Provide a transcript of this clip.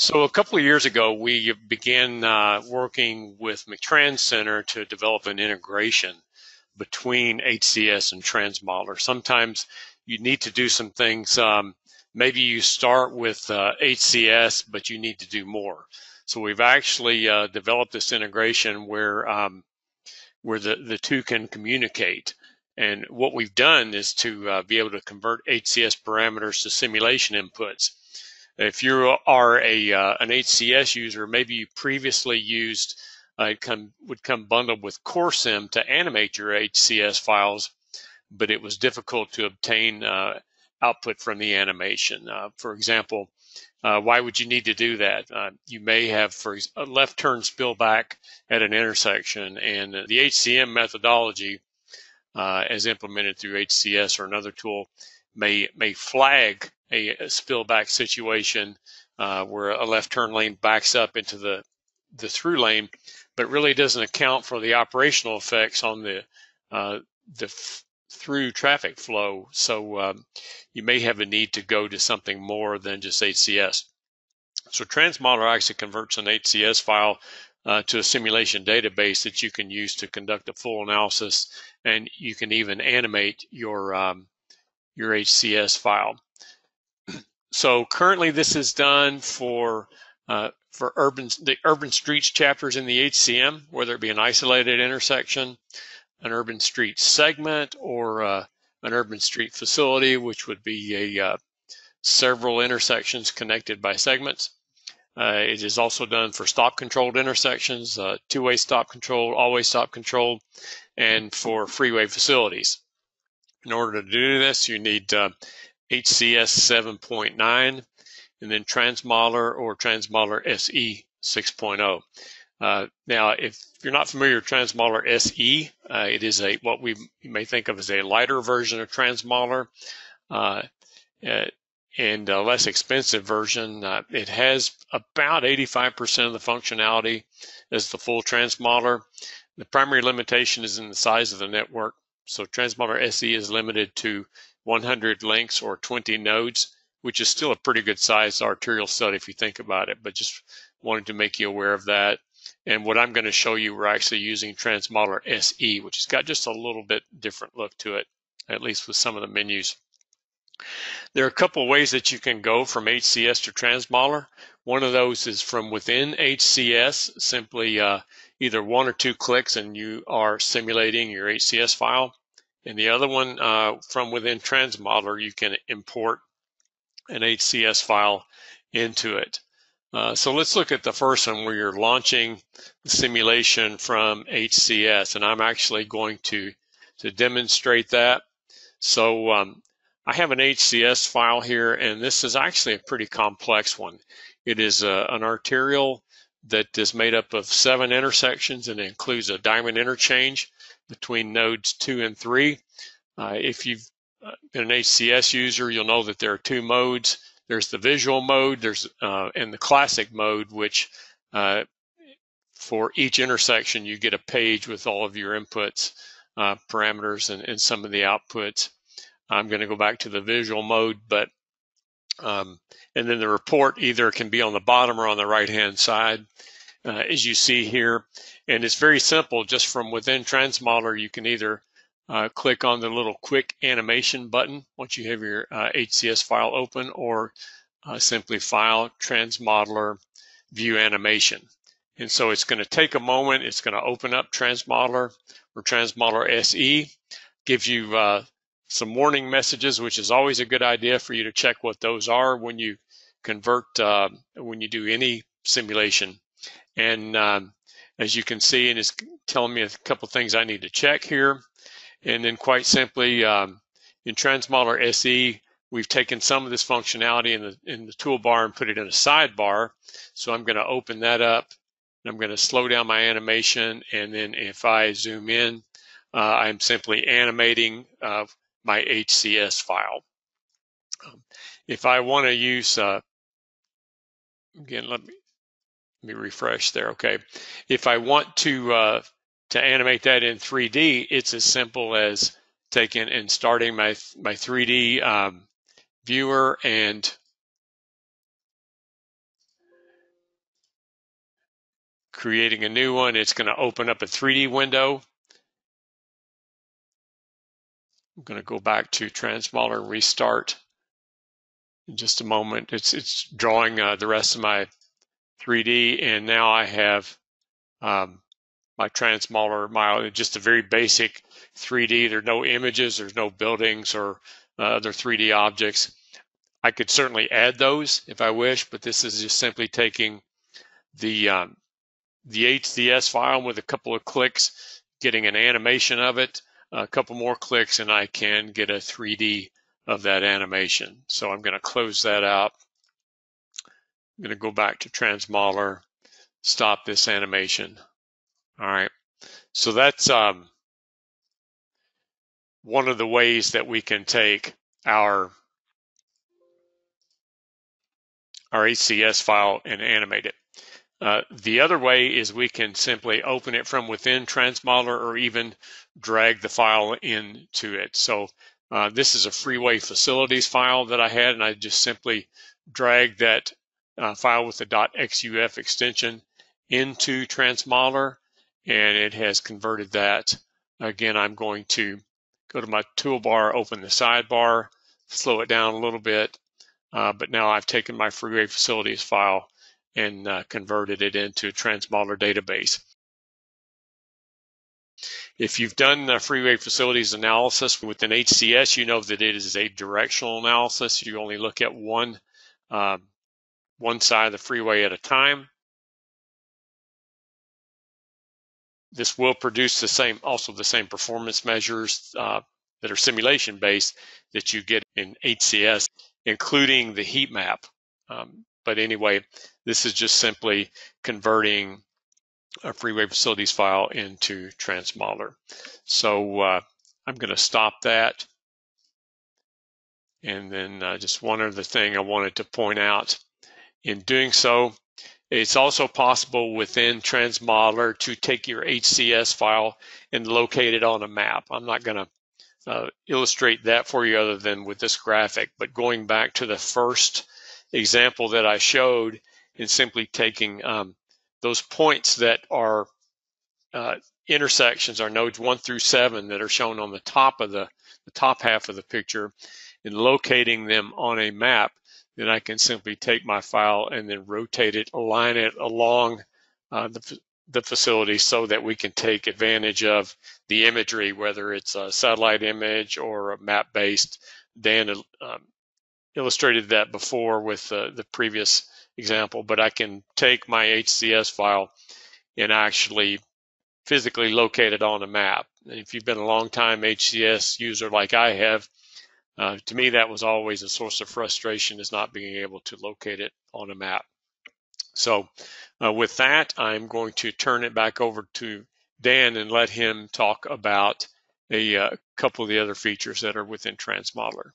So a couple of years ago, we began uh, working with McTrans Center to develop an integration between HCS and TransModeler. Sometimes you need to do some things. Um, maybe you start with uh, HCS, but you need to do more. So we've actually uh, developed this integration where um, where the, the two can communicate. And what we've done is to uh, be able to convert HCS parameters to simulation inputs. If you are a uh, an HCS user, maybe you previously used uh, come, would come bundled with CORSIM to animate your HCS files, but it was difficult to obtain uh, output from the animation. Uh, for example, uh, why would you need to do that? Uh, you may have for a left turn spillback at an intersection, and the HCM methodology, uh, as implemented through HCS or another tool, may may flag a, spillback situation uh, where a left turn lane backs up into the the through lane, but really doesn't account for the operational effects on the uh, the f- through traffic flow. So um, you may have a need to go to something more than just HCS. So TransModeler actually converts an HCS file uh, to a simulation database that you can use to conduct a full analysis, and you can even animate your um, your HCS file. So currently, this is done for uh, for urban the urban streets chapters in the HCM, whether it be an isolated intersection, an urban street segment, or uh, an urban street facility, which would be a uh, several intersections connected by segments. Uh, it is also done for stop controlled intersections, uh, two-way stop control, all-way stop control, and for freeway facilities. In order to do this, you need uh, HCS 7.9, and then TransModeler or TransModeler SE 6.0. Uh, now, if you're not familiar with TransModeler SE, uh, it is a what we may think of as a lighter version of TransModeler uh, uh and a less expensive version. Uh, it has about 85% of the functionality as the full TransModeler. The primary limitation is in the size of the network. So TransModeler SE is limited to 100 links or 20 nodes, which is still a pretty good sized arterial study if you think about it, but just wanted to make you aware of that. And what I'm going to show you, we're actually using TransModeler SE, which has got just a little bit different look to it, at least with some of the menus. There are a couple ways that you can go from HCS to TransModeler. One of those is from within HCS, simply uh, either one or two clicks and you are simulating your HCS file. And the other one uh, from within TransModeler, you can import an HCS file into it. Uh, so let's look at the first one where you're launching the simulation from HCS. And I'm actually going to, to demonstrate that. So um, I have an HCS file here, and this is actually a pretty complex one. It is a, uh, an arterial that is made up of seven intersections and includes a diamond interchange between nodes two and three. Uh, if you've uh, been an HCS user, you'll know that there are two modes. There's the visual mode, there's uh, and the classic mode, which uh, for each intersection you get a page with all of your inputs, uh, parameters, and, and, some of the outputs. I'm going to go back to the visual mode, but um, and then the report either can be on the bottom or on the right hand side, uh, as you see here. And it's very simple. Just from within TransModeler, you can either uh, click on the little quick animation button once you have your uh, HCS file open, or uh, simply File, TransModeler, View Animation. And so it's going to take a moment. It's going to open up TransModeler or TransModeler SE, gives you uh, some warning messages, which is always a good idea for you to check what those are when you convert, uh, when you do any simulation. And um, as you can see, and it's telling me a couple things I need to check here. And then quite simply, um, in TransModeler SE, we've taken some of this functionality in the, in the toolbar and put it in a sidebar. So I'm going to open that up. And I'm going to slow down my animation. And then if I zoom in, uh, I'm simply animating uh, my HCS file. Um, if I want to use, uh, again, let me let me refresh there. Okay. If I want to uh, to animate that in 3D, it's as simple as taking and starting my my 3D um, viewer and creating a new one. It's going to open up a 3D window. I'm going to go back to TransModeler and restart in just a moment. It's it's drawing uh, the rest of my 3D, and now I have um, my TransModeler, my just a very basic 3D. There's no images, there's no buildings or uh, other 3D objects. I could certainly add those if I wish, but this is just simply taking the um, the HCS file with a couple of clicks, getting an animation of it, a couple more clicks, and I can get a 3D of that animation. So I'm going to close that out. I'm going to go back to TransModeler, stop this animation. All right. So that's um, one of the ways that we can take our our HCS file and animate it. Uh, the other way is we can simply open it from within TransModeler or even drag the file into it. So uh, this is a freeway facilities file that I had, and I just simply dragged that uh, file with the .xuf extension into TransModeler, and it has converted that. Again, I'm going to go to my toolbar, open the sidebar, slow it down a little bit, uh, but now I've taken my freeway facilities file and uh, converted it into a TransModeler database. If you've done the freeway facilities analysis within HCS, you know that it is a directional analysis. You only look at one uh, one side of the freeway at a time. This will produce the same, also the same performance measures uh, that are simulation based that you get in HCS, including the heat map. Um, but anyway, this is just simply converting a freeway facilities file into TransModeler. So uh, I'm going to stop that. And then uh, just one other thing I wanted to point out. In doing so, it's also possible within TransModeler to take your HCS file and locate it on a map. I'm not going to uh, illustrate that for you other than with this graphic, but going back to the first example that I showed in simply taking um, those points that are uh, intersections are nodes one through seven that are shown on the top of the, the top half of the picture and locating them on a map, then I can simply take my file and then rotate it, align it along uh, the, the facility so that we can take advantage of the imagery, whether it's a satellite image or a map based. Dan um, illustrated that before with uh, the previous example, but I can take my HCS file and actually physically located on a map. And if you've been a long time HCS user like I have, uh, to me that was always a source of frustration is not being able to locate it on a map. So uh, with that, I'm going to turn it back over to Dan and let him talk about a uh, couple of the other features that are within TransModeler.